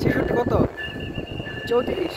ছেষট্টি কত? চৌত্রিশ।